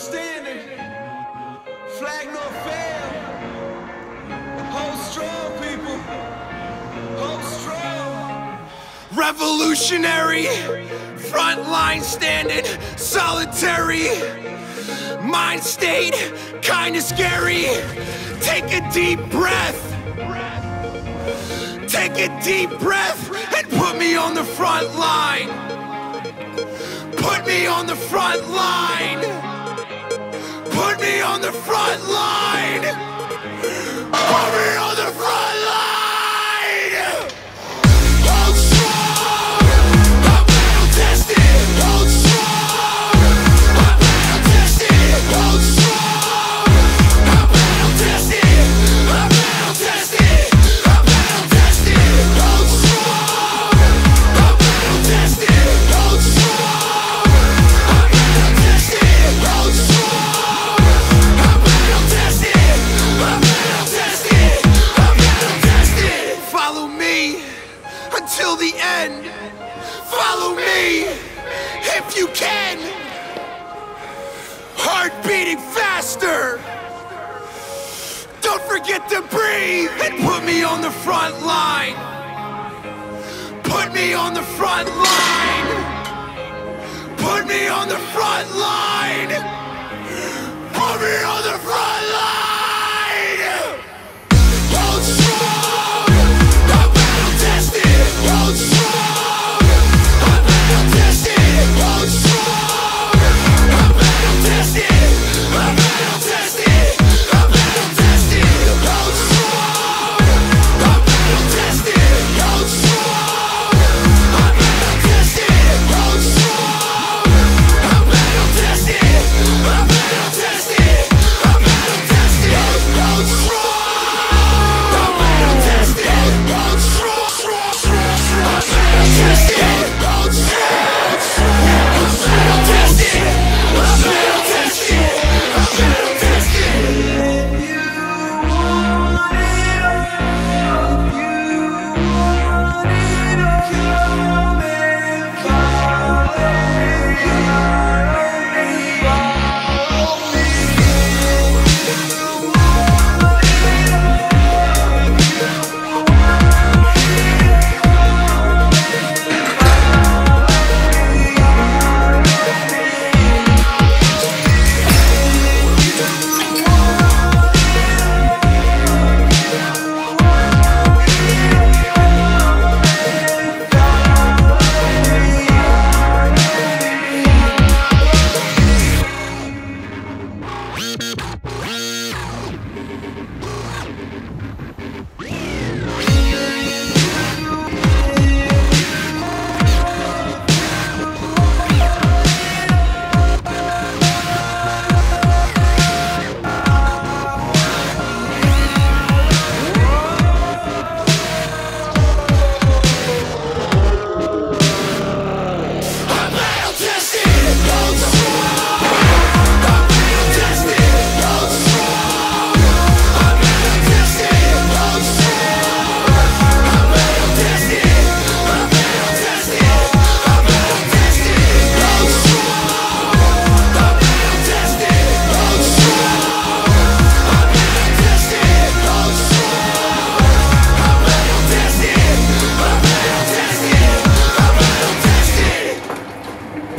standing. Flag Nor Fail. Hold strong, people. Hold strong. Revolutionary, frontline standing, solitary, mind state, kinda scary. Take a deep breath. Take a deep breath and put me on the front line. Put me on the front line. Put me on the front line. Put me on until the end. Follow me if you can. Heart beating faster. Don't forget to breathe and put me on the front line. Put me on the front line. Put me on the front line.